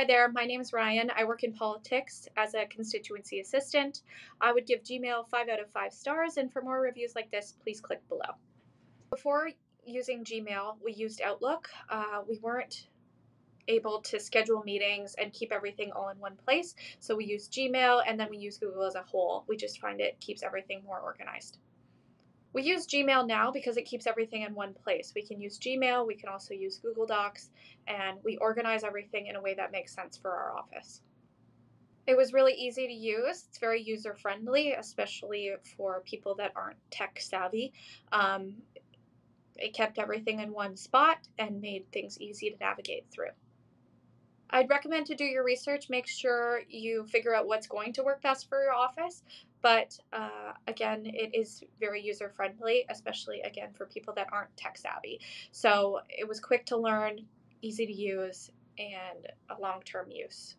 Hi there, my name is Ryan. I work in politics as a constituency assistant. I would give Gmail 5 out of 5 stars, and for more reviews like this, please click below. Before using Gmail, we used Outlook. Uh, we weren't able to schedule meetings and keep everything all in one place, so we use Gmail and then we use Google as a whole. We just find it keeps everything more organized. We use Gmail now because it keeps everything in one place. We can use Gmail, we can also use Google Docs, and we organize everything in a way that makes sense for our office. It was really easy to use. It's very user friendly, especially for people that aren't tech savvy. Um, it kept everything in one spot and made things easy to navigate through. I'd recommend to do your research. Make sure you figure out what's going to work best for your office. But uh, again, it is very user friendly, especially again for people that aren't tech savvy. So it was quick to learn, easy to use, and a long term use.